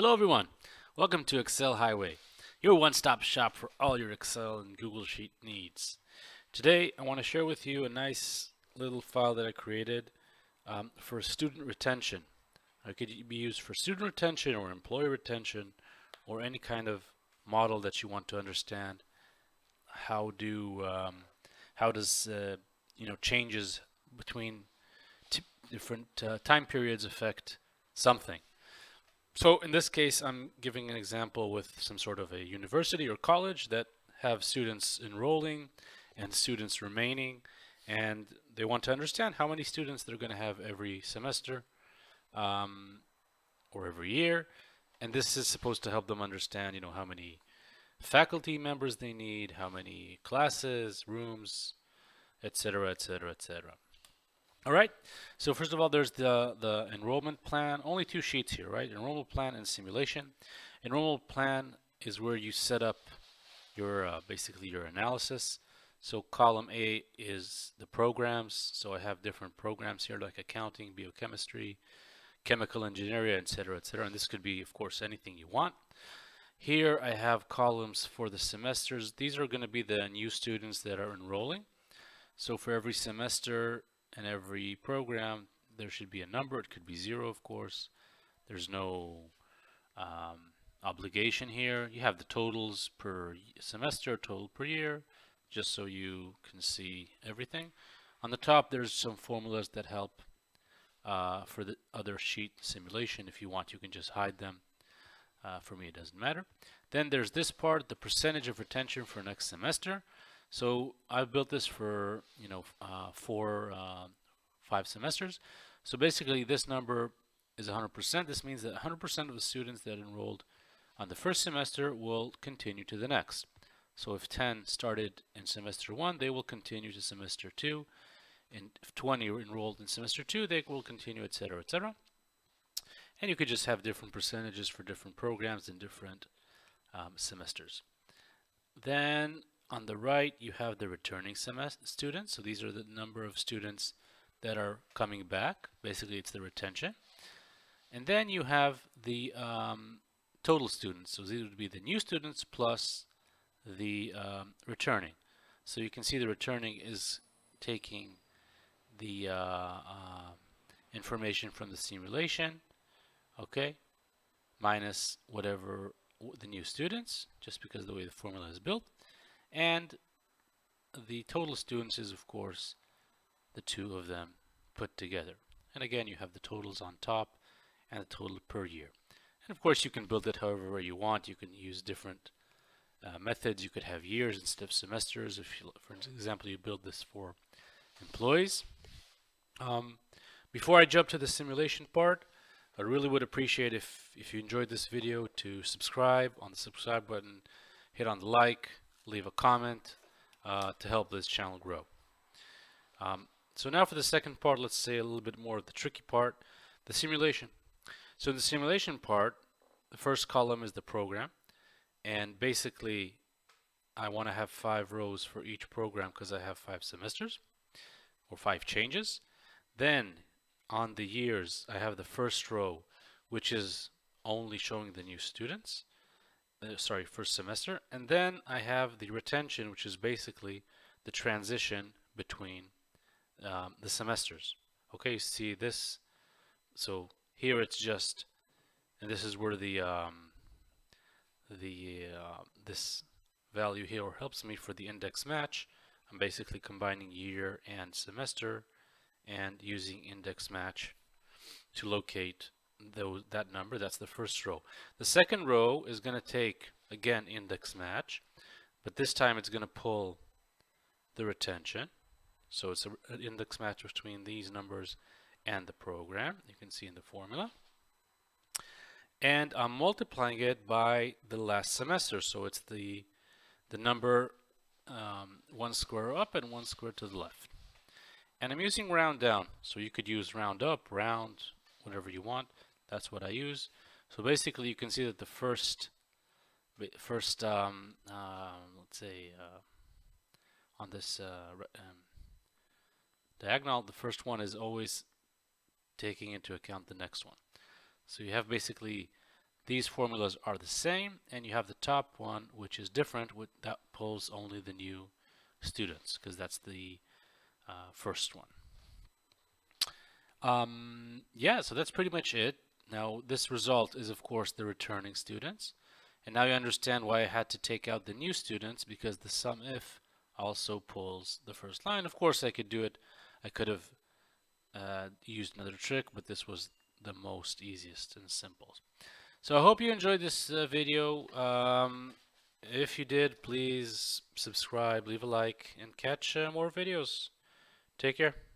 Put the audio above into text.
Hello everyone, welcome to Excel Highway, your one-stop shop for all your Excel and Google Sheet needs. Today I want to share with you a nice little file that I created um, for student retention. It could be used for student retention or employee retention or any kind of model that you want to understand. How do um, how does uh, you know changes between different uh, time periods affect something? So in this case, I'm giving an example with some sort of a university or college that have students enrolling and students remaining, and they want to understand how many students they're going to have every semester um, or every year. And this is supposed to help them understand, you know, how many faculty members they need, how many classes, rooms, etc., etc., etc. All right. So first of all, there's the, the enrollment plan. Only two sheets here, right? Enrollment plan and simulation. Enrollment plan is where you set up your uh, basically your analysis. So column A is the programs. So I have different programs here like accounting, biochemistry, chemical engineering, etc., etc. And this could be, of course, anything you want. Here I have columns for the semesters. These are going to be the new students that are enrolling. So for every semester, and every program there should be a number. It could be zero, of course. There's no um, obligation here. You have the totals per semester, total per year, just so you can see everything. On the top, there's some formulas that help uh, for the other sheet simulation. If you want, you can just hide them. Uh, for me, it doesn't matter. Then there's this part, the percentage of retention for next semester. So I've built this for, you know, uh, four, uh, five semesters. So basically this number is 100%. This means that 100% of the students that enrolled on the first semester will continue to the next. So if 10 started in semester one, they will continue to semester two. And if 20 enrolled in semester two, they will continue, etc., etc. And you could just have different percentages for different programs in different um, semesters. Then on the right, you have the returning students. So these are the number of students that are coming back. Basically, it's the retention. And then you have the um, total students. So these would be the new students plus the um, returning. So you can see the returning is taking the uh, uh, information from the simulation, okay, minus whatever the new students, just because the way the formula is built. And the total students is, of course, the two of them put together. And again, you have the totals on top and the total per year. And of course, you can build it however you want. You can use different uh, methods. You could have years instead of semesters. If, you, for example, you build this for employees. Um, before I jump to the simulation part, I really would appreciate if, if you enjoyed this video to subscribe on the subscribe button, hit on the like, leave a comment uh, to help this channel grow. Um, so now for the second part, let's say a little bit more of the tricky part, the simulation. So in the simulation part, the first column is the program. And basically, I want to have five rows for each program because I have five semesters or five changes. Then on the years, I have the first row, which is only showing the new students. Uh, sorry, first semester. And then I have the retention, which is basically the transition between um, the semesters. Okay, see this. So here it's just, and this is where the um, the uh, this value here helps me for the index match. I'm basically combining year and semester and using index match to locate those, that number. That's the first row. The second row is going to take, again, index match, but this time it's going to pull the retention. So it's an index match between these numbers and the program. You can see in the formula. And I'm multiplying it by the last semester. So it's the, the number um, one square up and one square to the left. And I'm using round down. So you could use round up, round, whatever you want. That's what I use. So basically you can see that the first, first um, uh, let's say, uh, on this uh, um, diagonal, the first one is always taking into account the next one. So you have basically these formulas are the same and you have the top one which is different with, that pulls only the new students because that's the uh, first one. Um, yeah, so that's pretty much it. Now this result is of course the returning students. And now you understand why I had to take out the new students because the sum if also pulls the first line. Of course I could do it, I could have uh, used another trick, but this was the most easiest and simple. So I hope you enjoyed this uh, video. Um, if you did, please subscribe, leave a like, and catch uh, more videos. Take care.